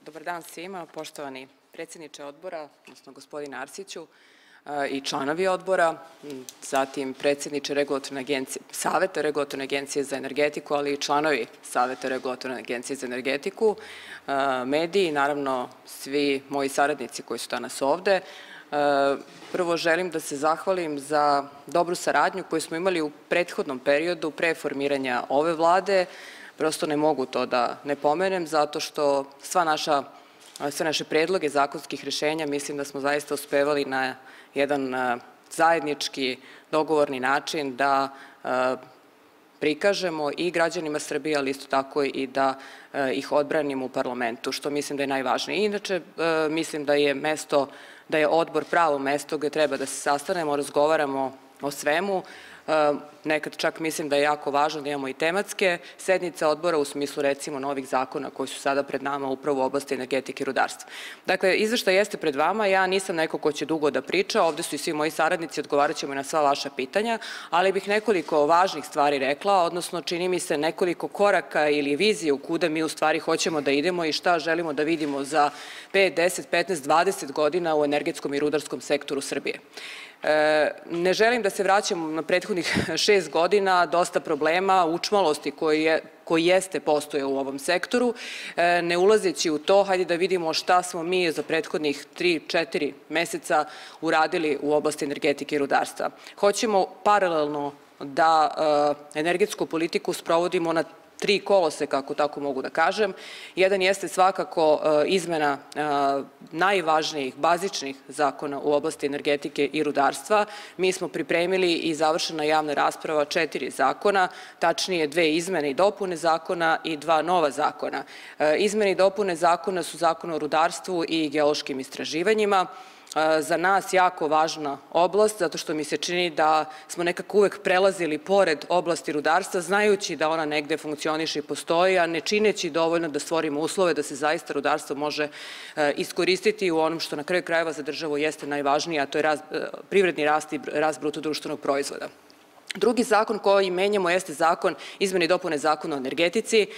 Dobar dan svima, poštovani predsjedniče odbora, odnosno gospodine Arsiću e, i članovi odbora, zatim predsjedniče regulatorne agencije, Saveta regulatorne agencije za energetiku, ali i članovi Saveta regulatorne agencije za energetiku, e, mediji, naravno svi moji saradnici koji su danas ovde. E, prvo želim da se zahvalim za dobru saradnju koju smo imali u prethodnom periodu pre formiranja ove vlade, Prosto ne mogu to da ne pomenem, zato što sva naša, sve naše predloge zakonskih rešenja mislim da smo zaista uspevali na jedan zajednički dogovorni način da prikažemo i građanima Srbije, ali isto tako i da ih odbranimo u parlamentu, što mislim da je najvažnije. Inače, mislim da je mesto, da je odbor pravo mesto gde treba da se sastanemo, razgovaramo o svemu, nekad čak mislim da je jako važno da imamo i tematske sednice odbora u smislu recimo novih zakona koji su sada pred nama upravo u oblasti energetike i rudarstva. Dakle, izveštaj jeste pred vama, ja nisam neko ko će dugo da priča, ovde su i svi moji saradnici, odgovarat ćemo na sva vaša pitanja, ali bih nekoliko važnih stvari rekla, odnosno čini mi se nekoliko koraka ili vizije u kuda mi u stvari hoćemo da idemo i šta želimo da vidimo za 5, 10, 15, 20 godina u energetskom i rudarskom sektoru Srbije. Ne želim da se vraćam na prethodnih šest godina, dosta problema, učmalosti koji, je, koji jeste postoje u ovom sektoru. E, ne ulazeći u to, hajde da vidimo šta smo mi za prethodnih 3-4 meseca uradili u oblasti energetike i rudarstva. Hoćemo paralelno da e, energetsku politiku sprovodimo na tri kolose, kako tako mogu da kažem. Jedan jeste svakako e, izmena e, najvažnijih, bazičnih zakona u oblasti energetike i rudarstva. Mi smo pripremili i završena javna rasprava četiri zakona, tačnije dve izmene i dopune zakona i dva nova zakona. E, izmene i dopune zakona su zakon o rudarstvu i geološkim istraživanjima za nas jako važna oblast, zato što mi se čini da smo nekako uvek prelazili pored oblasti rudarstva, znajući da ona negde funkcioniše i postoji, a ne čineći dovoljno da stvorimo uslove da se zaista rudarstvo može iskoristiti u onom što na kraju krajeva za državu jeste najvažnije, a to je privredni rast i rast bruto društvenog proizvoda. Drugi zakon koji menjamo jeste zakon izmene i dopune zakona o energetici. E,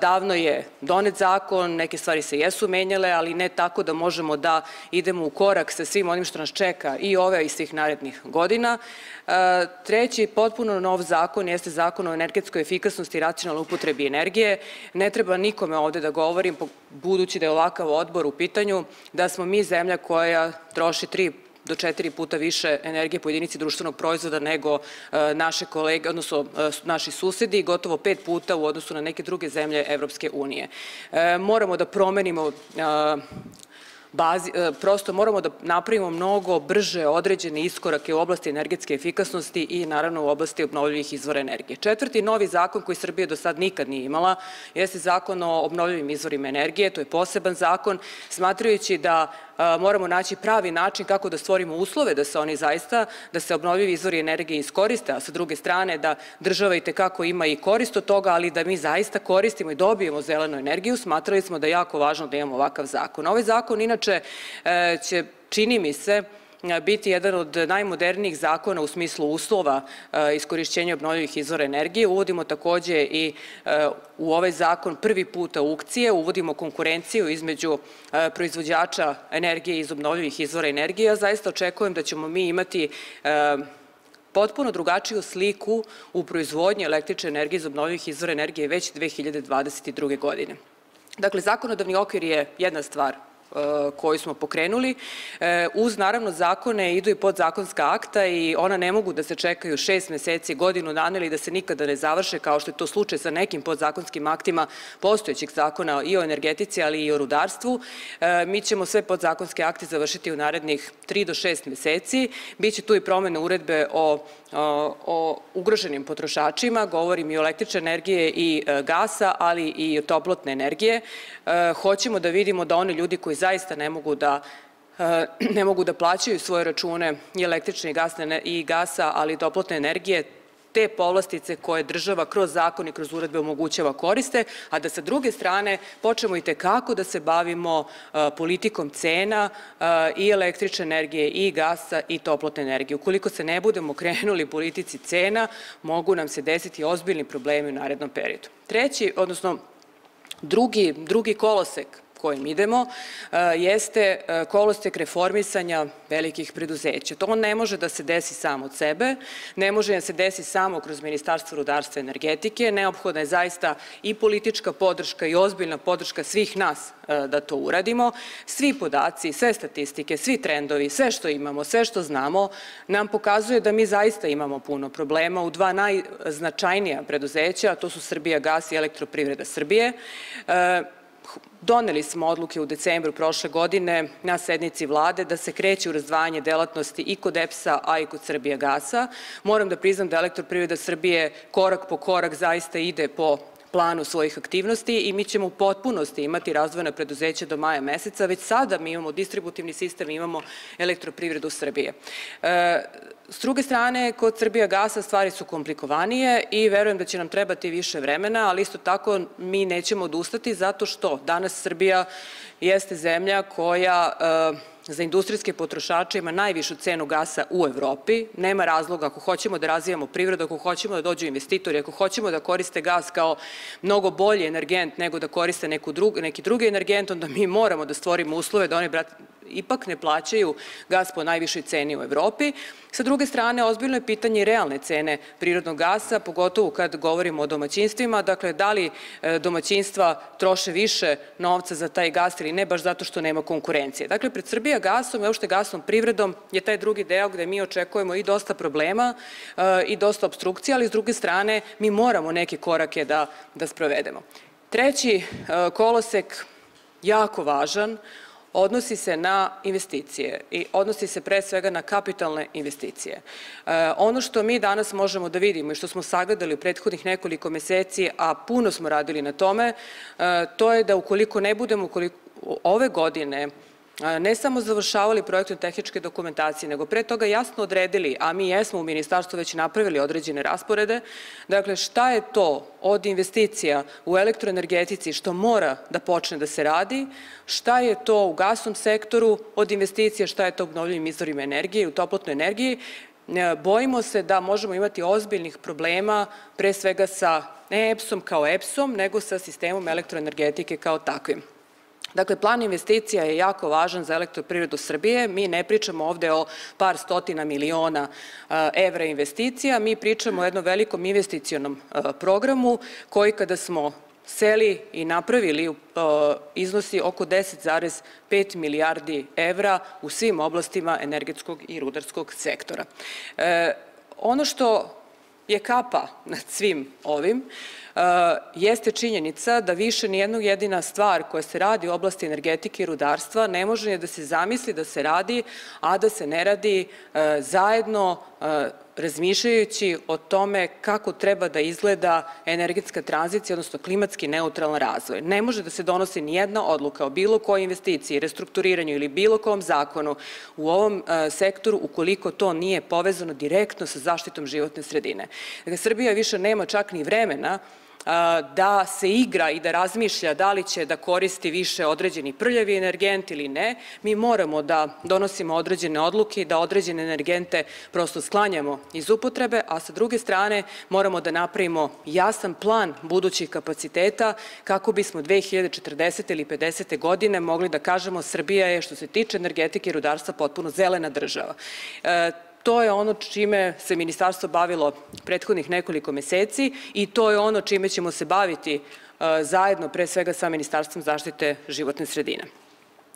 davno je donet zakon, neke stvari se jesu menjale, ali ne tako da možemo da idemo u korak sa svim onim što nas čeka i ove i svih narednih godina. E, treći potpuno nov zakon jeste zakon o energetskoj efikasnosti i racionalnoj upotrebi energije. Ne treba nikome ovde da govorim, budući da je ovakav odbor u pitanju, da smo mi zemlja koja troši tri do četiri puta više energije po jedinici društvenog proizvoda nego e, naše kolege, odnosno e, naši susedi, gotovo pet puta u odnosu na neke druge zemlje Evropske unije. E, moramo da promenimo bazi, prosto moramo da napravimo mnogo brže određene iskorake u oblasti energetske efikasnosti i naravno u oblasti obnovljivih izvora energije. Četvrti novi zakon koji Srbija do sad nikad nije imala jeste zakon o obnovljivim izvorima energije, to je poseban zakon, smatrajući da moramo naći pravi način kako da stvorimo uslove da se oni zaista, da se obnovljivi izvori energije iskoriste, a sa druge strane da država i tekako ima i korist od toga, ali da mi zaista koristimo i dobijemo zelenu energiju, smatrali smo da je jako važno da imamo ovakav zakon. Ovaj zakon inače e, će, čini mi se, biti jedan od najmodernijih zakona u smislu uslova iskorišćenja obnovljivih izvora energije. Uvodimo takođe i u ovaj zakon prvi put aukcije, uvodimo konkurenciju između proizvođača energije iz obnovljivih izvora energije. Ja zaista očekujem da ćemo mi imati potpuno drugačiju sliku u proizvodnji električne energije iz obnovljivih izvora energije već 2022. godine. Dakle, zakonodavni okvir je jedna stvar, koju smo pokrenuli. E, uz naravno zakone idu i podzakonska akta i ona ne mogu da se čekaju šest meseci, godinu dana ili da se nikada ne završe kao što je to slučaj sa nekim podzakonskim aktima postojećih zakona i o energetici, ali i o rudarstvu. E, mi ćemo sve podzakonske akte završiti u narednih tri do šest meseci. Biće tu i promene uredbe o o ugroženim potrošačima, govorim i o električne energije i gasa, ali i o toplotne energije. Hoćemo da vidimo da one ljudi koji zaista ne mogu da eh, ne mogu da plaćaju svoje račune i električne i gasa, ali i toplotne energije, te povlastice koje država kroz zakon i kroz uredbe omogućava koriste, a da sa druge strane počnemo i tekako da se bavimo eh, politikom cena eh, i električne energije i gasa i toplotne energije. Ukoliko se ne budemo krenuli politici cena, mogu nam se desiti ozbiljni problemi u narednom periodu. Treći, odnosno drugi, drugi kolosek kojim idemo e, jeste e, kolostek reformisanja velikih preduzeća. To ne može da se desi samo od sebe, ne može da se desi samo kroz Ministarstvo rudarstva i energetike, neophodna je zaista i politička podrška i ozbiljna podrška svih nas e, da to uradimo. Svi podaci, sve statistike, svi trendovi, sve što imamo, sve što znamo, nam pokazuje da mi zaista imamo puno problema u dva najznačajnija preduzeća, to su Srbija gas i elektroprivreda Srbije. Doneli smo odluke u decembru prošle godine na sednici vlade da se kreće u razdvajanje delatnosti i kod EPS-a, a i kod Srbija gasa. Moram da priznam da elektroprivreda Srbije korak po korak zaista ide po planu svojih aktivnosti i mi ćemo u potpunosti imati razvojne preduzeće do maja meseca. Već sada mi imamo distributivni sistem, imamo elektroprivredu Srbije. E, s druge strane, kod Srbija gasa stvari su komplikovanije i verujem da će nam trebati više vremena, ali isto tako mi nećemo odustati zato što danas Srbija jeste zemlja koja e, za industrijske potrošače ima najvišu cenu gasa u Evropi. Nema razloga ako hoćemo da razvijamo privredu, ako hoćemo da dođu investitori, ako hoćemo da koriste gas kao mnogo bolji energent nego da koriste neki drugi energent, onda mi moramo da stvorimo uslove da oni ipak ne plaćaju gas po najvišoj ceni u Evropi. Sa druge strane, ozbiljno je pitanje realne cene prirodnog gasa, pogotovo kad govorimo o domaćinstvima. Dakle, da li e, domaćinstva troše više novca za taj gas ili ne, baš zato što nema konkurencije. Dakle, pred Srbija gasom i uopšte gasnom privredom je taj drugi deo gde mi očekujemo i dosta problema e, i dosta obstrukcija, ali s druge strane mi moramo neke korake da, da sprovedemo. Treći e, kolosek, jako važan, odnosi se na investicije i odnosi se pre svega na kapitalne investicije. E, ono što mi danas možemo da vidimo i što smo sagledali u prethodnih nekoliko meseci, a puno smo radili na tome, e, to je da ukoliko ne budemo ukoliko ove godine ne samo završavali projektne tehničke dokumentacije, nego pre toga jasno odredili, a mi jesmo u ministarstvu već napravili određene rasporede, dakle šta je to od investicija u elektroenergetici što mora da počne da se radi, šta je to u gasnom sektoru od investicija, šta je to u obnovljivim izvorima energije u toplotnoj energiji, e, bojimo se da možemo imati ozbiljnih problema pre svega sa ne EPS-om kao EPS-om, nego sa sistemom elektroenergetike kao takvim. Dakle, plan investicija je jako važan za elektroprivredu Srbije. Mi ne pričamo ovde o par stotina miliona evra investicija, mi pričamo o jednom velikom investicionom programu koji kada smo seli i napravili iznosi oko 10,5 milijardi evra u svim oblastima energetskog i rudarskog sektora. E, ono što je kapa nad svim ovim, uh, jeste činjenica da više nijednog jedina stvar koja se radi u oblasti energetike i rudarstva ne može da se zamisli da se radi, a da se ne radi uh, zajedno uh, razmišljajući o tome kako treba da izgleda energetska tranzicija, odnosno klimatski neutralan razvoj. Ne može da se donosi nijedna odluka o bilo kojoj investiciji, restrukturiranju ili bilo kom zakonu u ovom e, sektoru ukoliko to nije povezano direktno sa zaštitom životne sredine. Dakle, Srbija više nema čak ni vremena da se igra i da razmišlja da li će da koristi više određeni prljavi energent ili ne, mi moramo da donosimo određene odluke i da određene energente prosto sklanjamo iz upotrebe, a sa druge strane moramo da napravimo jasan plan budućih kapaciteta kako bismo 2040. ili 50. godine mogli da kažemo Srbija je što se tiče energetike i rudarstva potpuno zelena država. To je ono čime se ministarstvo bavilo prethodnih nekoliko meseci i to je ono čime ćemo se baviti e, zajedno pre svega sa Ministarstvom zaštite životne sredine.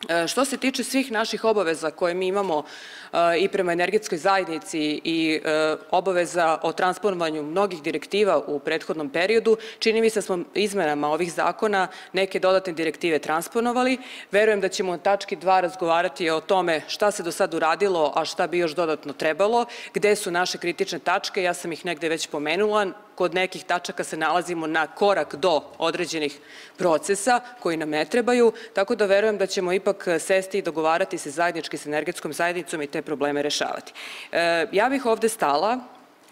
E, što se tiče svih naših obaveza koje mi imamo e, i prema energetskoj zajednici i e, obaveza o transponovanju mnogih direktiva u prethodnom periodu, čini mi se da smo izmenama ovih zakona neke dodatne direktive transponovali. Verujem da ćemo u tački 2 razgovarati o tome šta se do sad uradilo, a šta bi još dodatno trebalo, gde su naše kritične tačke, ja sam ih negde već pomenula, kod nekih tačaka se nalazimo na korak do određenih procesa koji nam ne trebaju, tako da verujem da ćemo ipak sesti i dogovarati se zajednički sa energetskom zajednicom i te probleme rešavati. E, ja bih ovde stala,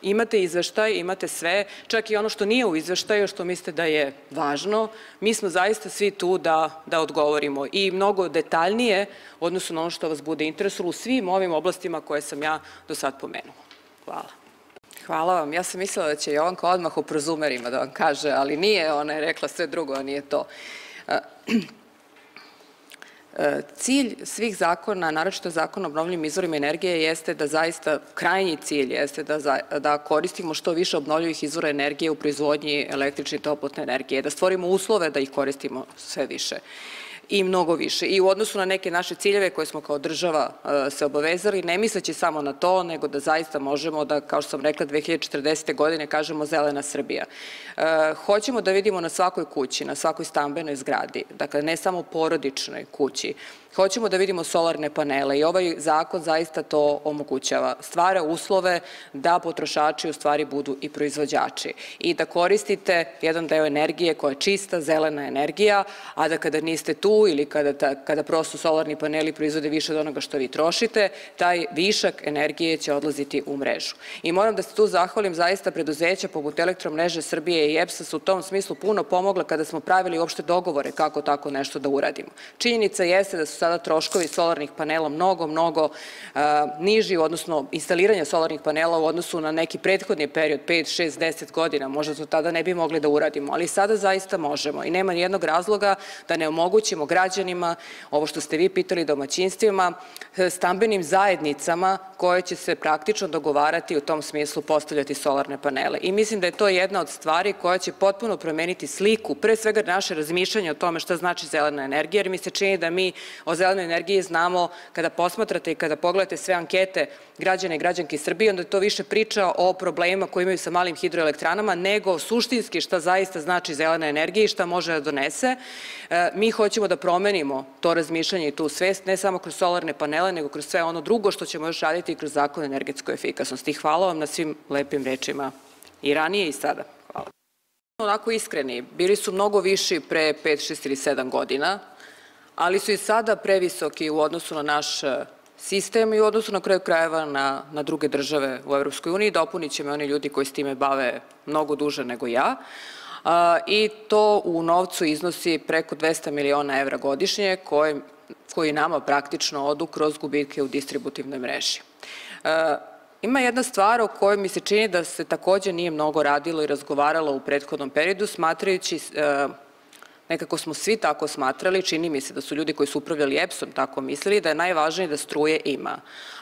imate izveštaj, imate sve, čak i ono što nije u izveštaju, što mislite da je važno, mi smo zaista svi tu da, da odgovorimo i mnogo detaljnije, odnosno na ono što vas bude interesovalo u svim ovim oblastima koje sam ja do sad pomenula. Hvala. Hvala vam. Ja sam mislila da će Jovanka odmah u prozumerima da vam kaže, ali nije, ona je rekla sve drugo, a nije to. E, cilj svih zakona, naročito zakona o obnovljivim izvorima energije, jeste da zaista, krajnji cilj jeste da, da koristimo što više obnovljivih izvora energije u proizvodnji električne i toplotne energije, da stvorimo uslove da ih koristimo sve više i mnogo više. I u odnosu na neke naše ciljeve koje smo kao država e, se obavezali, ne misleći samo na to, nego da zaista možemo da, kao što sam rekla, 2040. godine kažemo zelena Srbija. E, hoćemo da vidimo na svakoj kući, na svakoj stambenoj zgradi, dakle ne samo porodičnoj kući, Hoćemo da vidimo solarne panele i ovaj zakon zaista to omogućava. Stvara uslove da potrošači u stvari budu i proizvođači i da koristite jedan deo energije koja je čista, zelena energija, a da kada niste tu ili kada, kada prosto solarni paneli proizvode više od onoga što vi trošite, taj višak energije će odlaziti u mrežu. I moram da se tu zahvalim zaista preduzeća poput elektromreže Srbije i EPS-a su u tom smislu puno pomogla kada smo pravili uopšte dogovore kako tako nešto da uradimo. Činjenica jeste da su sada troškovi solarnih panela mnogo, mnogo niži, odnosno instaliranja solarnih panela u odnosu na neki prethodni period, 5, 6, 10 godina, možda to tada ne bi mogli da uradimo, ali sada zaista možemo i nema nijednog razloga da ne omogućimo građanima, ovo što ste vi pitali domaćinstvima, stambenim zajednicama koje će se praktično dogovarati u tom smislu postavljati solarne panele. I mislim da je to jedna od stvari koja će potpuno promeniti sliku, pre svega naše razmišljanje o tome šta znači zelena energija, jer mi se čini da mi o zelenoj energiji znamo kada posmatrate i kada pogledate sve ankete građana i građanki Srbije, onda to više priča o problemima koje imaju sa malim hidroelektranama, nego suštinski šta zaista znači zelena energija i šta može da donese. E, mi hoćemo da promenimo to razmišljanje i tu svest, ne samo kroz solarne panele, nego kroz sve ono drugo što ćemo još raditi kroz zakon energetskoj efikasnosti. Hvala vam na svim lepim rečima i ranije i sada. Hvala. Onako iskreni, bili su mnogo viši pre 5, 6 ili 7 godina ali su i sada previsoki u odnosu na naš e, sistem i u odnosu na kraju krajeva na, na druge države u Evropskoj uniji. Dopunit će me oni ljudi koji s time bave mnogo duže nego ja. I to u novcu iznosi preko 200 miliona evra godišnje koji nama praktično odu kroz gubitke u distributivnoj mreži. Ima jedna stvar o kojoj mi se čini da se takođe nije mnogo radilo i razgovaralo u prethodnom periodu, smatrajući nekako smo svi tako smatrali, čini mi se da su ljudi koji su upravljali EPS-om tako mislili, da je najvažnije da struje ima.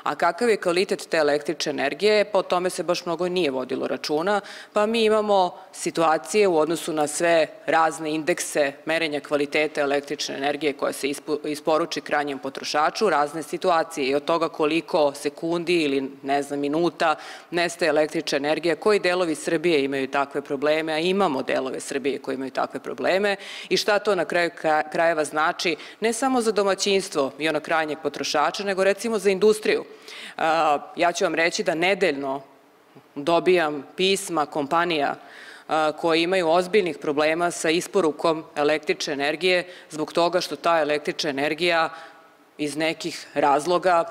A kakav je kvalitet te električne energije, pa o tome se baš mnogo nije vodilo računa, pa mi imamo situacije u odnosu na sve razne indekse merenja kvaliteta električne energije koja se isporuči krajnjem potrošaču, razne situacije i od toga koliko sekundi ili ne znam minuta nestaje električna energija, koji delovi Srbije imaju takve probleme, a imamo delove Srbije koji imaju takve probleme i šta to na kraju krajeva znači ne samo za domaćinstvo i ono krajnjeg potrošača, nego recimo za industriju. Ja ću vam reći da nedeljno dobijam pisma kompanija koje imaju ozbiljnih problema sa isporukom električne energije zbog toga što ta električna energija iz nekih razloga,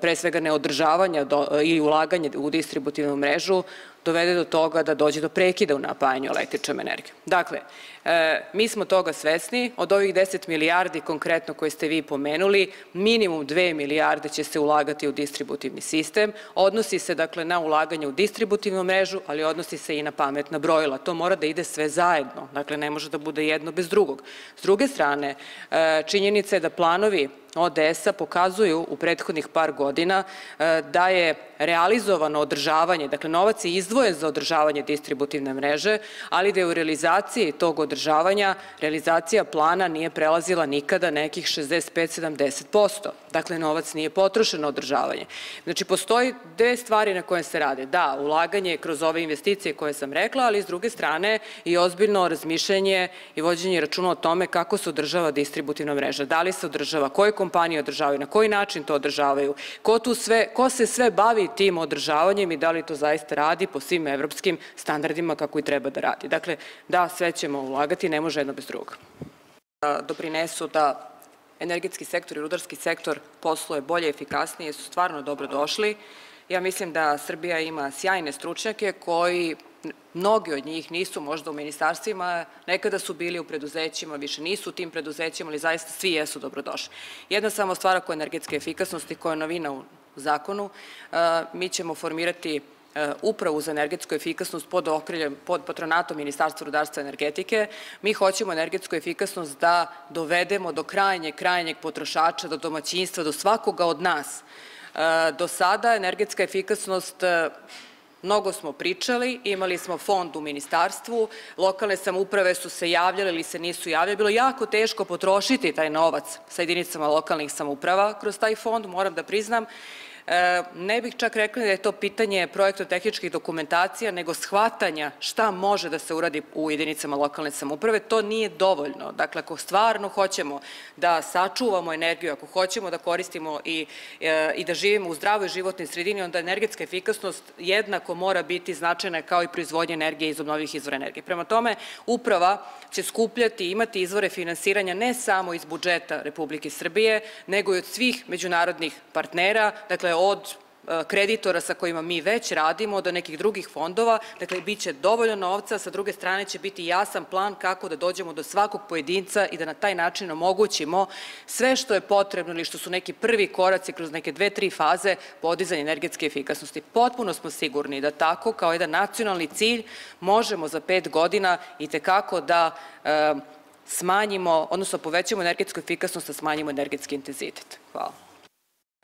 pre svega neodržavanja i ulaganja u distributivnu mrežu, dovede do toga da dođe do prekida u napajanju električnom energijom. Dakle, e, mi smo toga svesni, od ovih 10 milijardi konkretno koje ste vi pomenuli, minimum 2 milijarde će se ulagati u distributivni sistem, odnosi se dakle na ulaganje u distributivnu mrežu, ali odnosi se i na pametna brojila. To mora da ide sve zajedno, dakle ne može da bude jedno bez drugog. S druge strane, e, činjenica je da planovi ODS-a pokazuju u prethodnih par godina e, da je realizovano održavanje, dakle novac je izdvojen za održavanje distributivne mreže, ali da je u realizaciji tog održavanja realizacija plana nije prelazila nikada nekih 65-70%. Dakle, novac nije potrošen na održavanje. Znači, postoji dve stvari na koje se rade. Da, ulaganje kroz ove investicije koje sam rekla, ali s druge strane i ozbiljno razmišljanje i vođenje računa o tome kako se održava distributivna mreža. Da li se održava, koje kompanije održavaju, na koji način to održavaju, ko, tu sve, ko se sve bavi tim održavanjem i da li to zaista radi po svim evropskim standardima kako i treba da radi. Dakle, da, sve ćemo ulagati, ne može jedno bez druga. Da doprinesu da energetski sektor i rudarski sektor posluje bolje efikasnije su stvarno dobro došli. Ja mislim da Srbija ima sjajne stručnjake koji mnogi od njih nisu možda u ministarstvima, nekada su bili u preduzećima, više nisu u tim preduzećima, ali zaista svi jesu dobrodošli. Jedna samo stvar oko energetske efikasnosti koja je novina u zakonu, mi ćemo formirati upravu za energetsku efikasnost pod okriljem, pod patronatom Ministarstva rudarstva energetike. Mi hoćemo energetsku efikasnost da dovedemo do krajnjeg, krajnjeg potrošača, do domaćinstva, do svakoga od nas. Do sada energetska efikasnost Mnogo smo pričali, imali smo fond u ministarstvu, lokalne samouprave su se javljale ili se nisu javljale. Bilo jako teško potrošiti taj novac sa jedinicama lokalnih samouprava kroz taj fond, moram da priznam, E, ne bih čak rekla da je to pitanje projektno-tehničkih dokumentacija, nego shvatanja šta može da se uradi u jedinicama lokalne samuprave. To nije dovoljno. Dakle, ako stvarno hoćemo da sačuvamo energiju, ako hoćemo da koristimo i, e, i da živimo u zdravoj životnoj sredini, onda energetska efikasnost jednako mora biti značajna kao i proizvodnja energije iz obnovljivih izvora energije. Prema tome, uprava će skupljati i imati izvore finansiranja ne samo iz budžeta Republike Srbije, nego i od svih međunarodnih partnera, dakle od e, kreditora sa kojima mi već radimo, do nekih drugih fondova, dakle, bit će dovoljno novca, sa druge strane će biti jasan plan kako da dođemo do svakog pojedinca i da na taj način omogućimo sve što je potrebno ili što su neki prvi koraci kroz neke dve, tri faze podizanja energetske efikasnosti. Potpuno smo sigurni da tako, kao jedan nacionalni cilj, možemo za pet godina i tekako da e, smanjimo, odnosno povećamo energetsku efikasnost, a smanjimo energetski intenzitet. Hvala.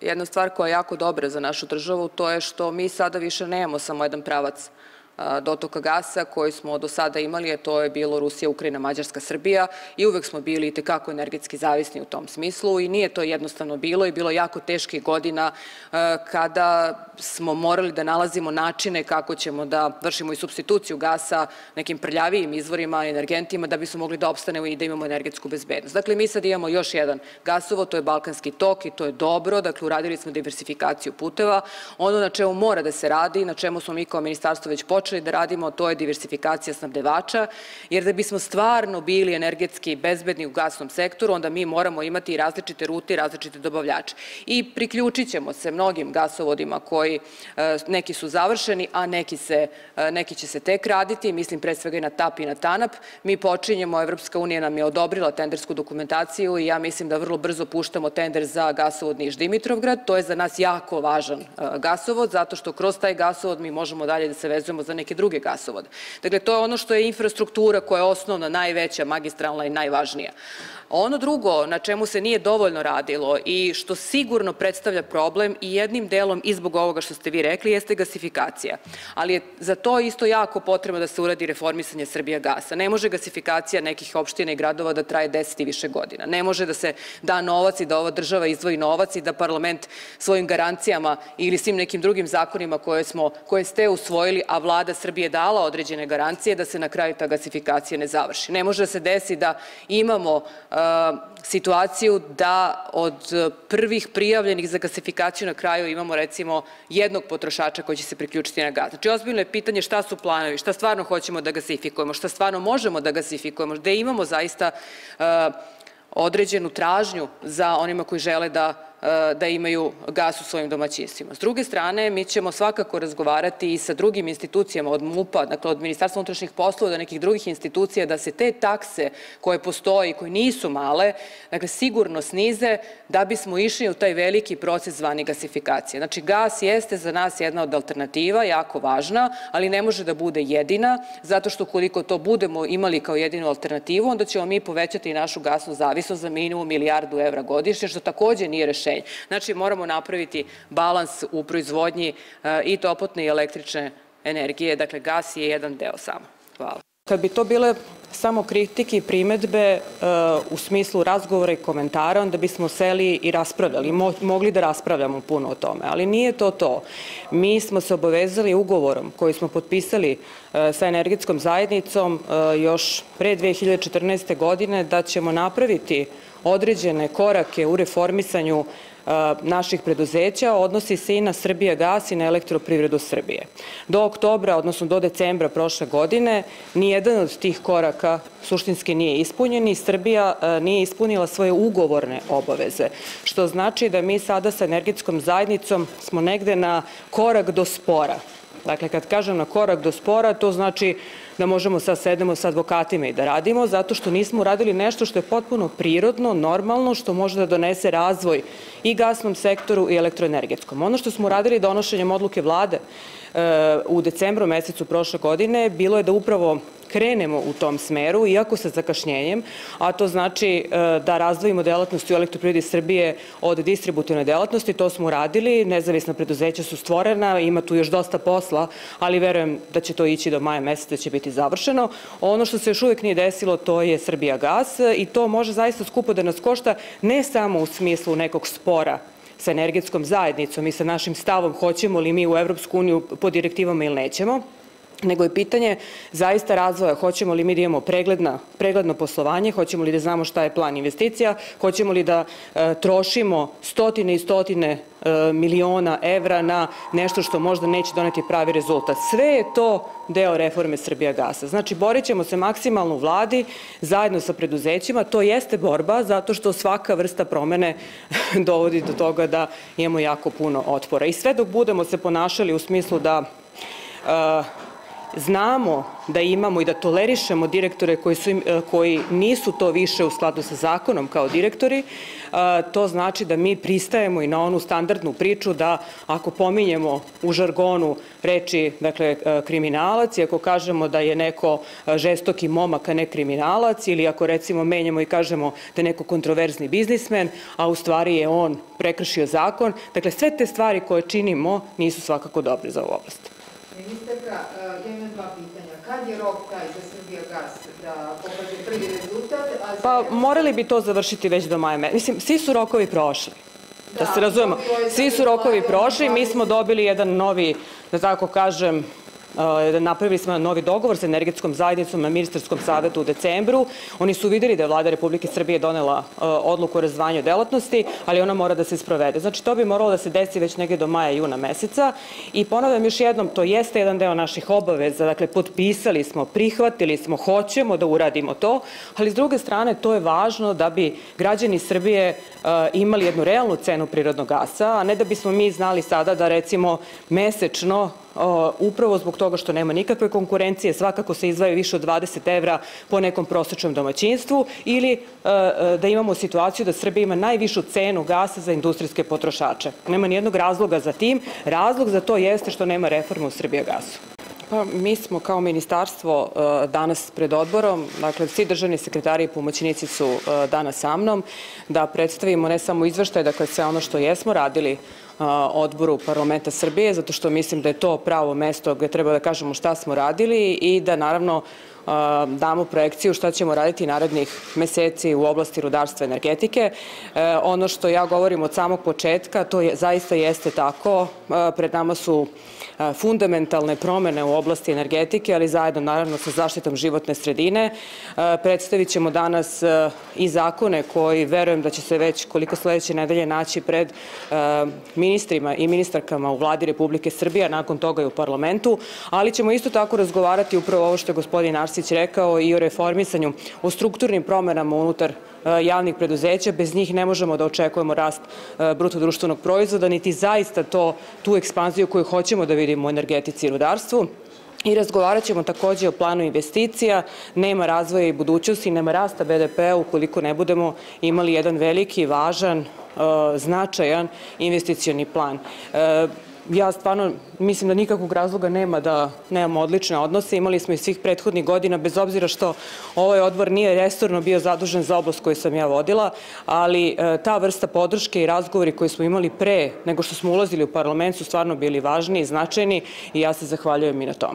Jedna stvar koja je jako dobra za našu državu, to je što mi sada više nemamo samo jedan pravac dotoka gasa koji smo do sada imali, a to je bilo Rusija, Ukrajina, Mađarska, Srbija i uvek smo bili tekako energetski zavisni u tom smislu i nije to jednostavno bilo i bilo jako teških godina kada smo morali da nalazimo načine kako ćemo da vršimo i substituciju gasa nekim prljavijim izvorima, energentima, da bismo mogli da opstanemo i da imamo energetsku bezbednost. Dakle, mi sad imamo još jedan gasovo, to je Balkanski tok i to je dobro, dakle, uradili smo diversifikaciju puteva. Ono na čemu mora da se radi, na čemu smo mi kao ministarstvo već počeli da radimo, to je diversifikacija snabdevača, jer da bismo stvarno bili energetski bezbedni u gasnom sektoru, onda mi moramo imati različite rute i različite dobavljače. I priključit ćemo se mnogim gasovodima koji koji e, neki su završeni, a neki, se, e, neki će se tek raditi, mislim pre svega i na TAP i na TANAP. Mi počinjemo, Evropska unija nam je odobrila tendersku dokumentaciju i ja mislim da vrlo brzo puštamo tender za gasovod Niš-Dimitrovgrad. To je za nas jako važan e, gasovod, zato što kroz taj gasovod mi možemo dalje da se vezujemo za neke druge gasovode. Dakle, to je ono što je infrastruktura koja je osnovna, najveća, magistralna i najvažnija. Ono drugo na čemu se nije dovoljno radilo i što sigurno predstavlja problem i jednim delom i zbog ovoga što ste vi rekli jeste gasifikacija. Ali je za to isto jako potrebno da se uradi reformisanje Srbija gasa. Ne može gasifikacija nekih opština i gradova da traje 10 i više godina. Ne može da se da novac i da ova država izdvoji novac i da parlament svojim garancijama ili svim nekim drugim zakonima koje, smo, koje ste usvojili, a vlada Srbije dala određene garancije, da se na kraju ta gasifikacija ne završi. Ne može da se desi da imamo situaciju da od prvih prijavljenih za gasifikaciju na kraju imamo recimo jednog potrošača koji će se priključiti na gas. Znači ozbiljno je pitanje šta su planovi, šta stvarno hoćemo da gasifikujemo, šta stvarno možemo da gasifikujemo, gde imamo zaista određenu tražnju za onima koji žele da E, da imaju gas u svojim domaćinstvima. S druge strane, mi ćemo svakako razgovarati i sa drugim institucijama od MUPA, dakle od Ministarstva unutrašnjih poslova do nekih drugih institucija, da se te takse koje postoje i koje nisu male, dakle sigurno snize da bismo išli u taj veliki proces zvani gasifikacije. Znači, gas jeste za nas jedna od alternativa, jako važna, ali ne može da bude jedina, zato što koliko to budemo imali kao jedinu alternativu, onda ćemo mi povećati našu gasnu zavisnost za minimum milijardu evra godišnje, što takođe nije rešenje rešenje. Znači, moramo napraviti balans u proizvodnji e, i toplotne i električne energije. Dakle, gas je jedan deo samo. Hvala. Kad bi to bile samo kritike i primetbe uh, u smislu razgovora i komentara, onda bismo seli i raspravljali, mo mogli da raspravljamo puno o tome, ali nije to to. Mi smo se obavezali ugovorom koji smo potpisali uh, sa energetskom zajednicom još pre 2014. godine da ćemo napraviti određene korake u reformisanju naših preduzeća odnosi se i na Srbija gas i na elektroprivredu Srbije. Do oktobra, odnosno do decembra prošle godine, nijedan od tih koraka suštinski nije ispunjen i Srbija nije ispunila svoje ugovorne obaveze, što znači da mi sada sa energetskom zajednicom smo negde na korak do spora Dakle, kad kažem na korak do spora, to znači da možemo sad sedemo sa advokatima i da radimo, zato što nismo uradili nešto što je potpuno prirodno, normalno, što može da donese razvoj i gasnom sektoru i elektroenergetskom. Ono što smo uradili donošenjem odluke vlade e, u decembru mesecu prošle godine bilo je da upravo krenemo u tom smeru, iako sa zakašnjenjem, a to znači e, da razdvojimo delatnosti u elektroprivredi Srbije od distributivne delatnosti. To smo uradili, nezavisna preduzeća su stvorena, ima tu još dosta posla, ali verujem da će to ići do maja meseca, da će biti završeno. Ono što se još uvek nije desilo, to je Srbija gas i to može zaista skupo da nas košta ne samo u smislu nekog spora sa energetskom zajednicom i sa našim stavom hoćemo li mi u Evropsku uniju po direktivama ili nećemo, nego je pitanje zaista razvoja. Hoćemo li mi da imamo pregledna, pregledno poslovanje, hoćemo li da znamo šta je plan investicija, hoćemo li da e, trošimo stotine i stotine e, miliona evra na nešto što možda neće doneti pravi rezultat. Sve je to deo reforme Srbija gasa. Znači, borit ćemo se maksimalno u vladi zajedno sa preduzećima. To jeste borba zato što svaka vrsta promene dovodi do toga da imamo jako puno otpora. I sve dok budemo se ponašali u smislu da uh, znamo da imamo i da tolerišemo direktore koji, su, e, koji nisu to više u skladu sa zakonom kao direktori, e, to znači da mi pristajemo i na onu standardnu priču da ako pominjemo u žargonu reči dakle, e, kriminalac i ako kažemo da je neko žestoki momak, a ne kriminalac ili ako recimo menjamo i kažemo da je neko kontroverzni biznismen, a u stvari je on prekršio zakon. Dakle, sve te stvari koje činimo nisu svakako dobre za ovu oblast. Ministarka, ja imam dva pitanja. Kad je rok taj za Srbija gas da pokaže prvi rezultat? A pa morali bi to završiti već do maja. Mislim, svi su rokovi prošli. Da, da se razumemo. Svi su rokovi prošli, mi smo dobili jedan novi, da tako kažem, Da napravili smo novi dogovor sa energetskom zajednicom na ministarskom savetu u decembru. Oni su videli da je vlada Republike Srbije donela odluku o razdvajanju delatnosti, ali ona mora da se sprovede. Znači, to bi moralo da se desi već negde do maja, juna meseca. I ponavljam još jednom, to jeste jedan deo naših obaveza. Dakle, potpisali smo, prihvatili smo, hoćemo da uradimo to, ali s druge strane, to je važno da bi građani Srbije imali jednu realnu cenu prirodnog gasa, a ne da bismo mi znali sada da recimo mesečno upravo zbog toga što nema nikakve konkurencije, svakako se izdvaja više od 20 evra po nekom prosečnom domaćinstvu ili e, e, da imamo situaciju da Srbija ima najvišu cenu gasa za industrijske potrošače. Nema nijednog razloga za tim. Razlog za to jeste što nema reforma u Srbija gasu. Pa mi smo kao ministarstvo e, danas pred odborom, dakle svi državni sekretari i pomoćnici su danas sa mnom, da predstavimo ne samo izveštaj, dakle sve ono što jesmo radili odboru parlamenta Srbije, zato što mislim da je to pravo mesto gde treba da kažemo šta smo radili i da naravno damo projekciju šta ćemo raditi narednih meseci u oblasti rudarstva i energetike. E, ono što ja govorim od samog početka, to je, zaista jeste tako. Pred nama su fundamentalne promene u oblasti energetike, ali zajedno naravno sa zaštitom životne sredine. Predstavit ćemo danas i zakone koji verujem da će se već koliko sledeće nedelje naći pred ministrima i ministarkama u vladi Republike Srbije, nakon toga i u parlamentu, ali ćemo isto tako razgovarati upravo ovo što je gospodin Arsić rekao i o reformisanju, o strukturnim promenama unutar E, javnih preduzeća. Bez njih ne možemo da očekujemo rast e, bruto društvenog proizvoda, niti zaista to, tu ekspanziju koju hoćemo da vidimo u energetici i rudarstvu. I razgovarat ćemo takođe o planu investicija, nema razvoja i budućnosti, nema rasta BDP-a ukoliko ne budemo imali jedan veliki, važan, e, značajan investicioni plan ja stvarno mislim da nikakvog razloga nema da nemamo odlične odnose. Imali smo i svih prethodnih godina, bez obzira što ovaj odbor nije restorno bio zadužen za oblast koju sam ja vodila, ali e, ta vrsta podrške i razgovori koje smo imali pre nego što smo ulazili u parlament su stvarno bili važni i značajni i ja se zahvaljujem i na tom.